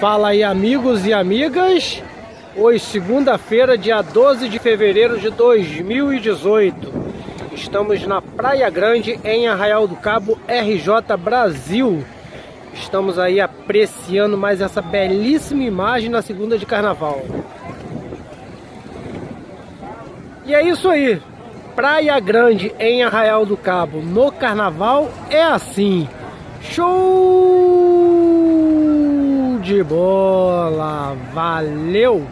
Fala aí amigos e amigas, hoje segunda-feira, dia 12 de fevereiro de 2018 Estamos na Praia Grande, em Arraial do Cabo, RJ Brasil. Estamos aí apreciando mais essa belíssima imagem na segunda de carnaval. E é isso aí, Praia Grande em Arraial do Cabo. No carnaval é assim. Show! De bola. Valeu!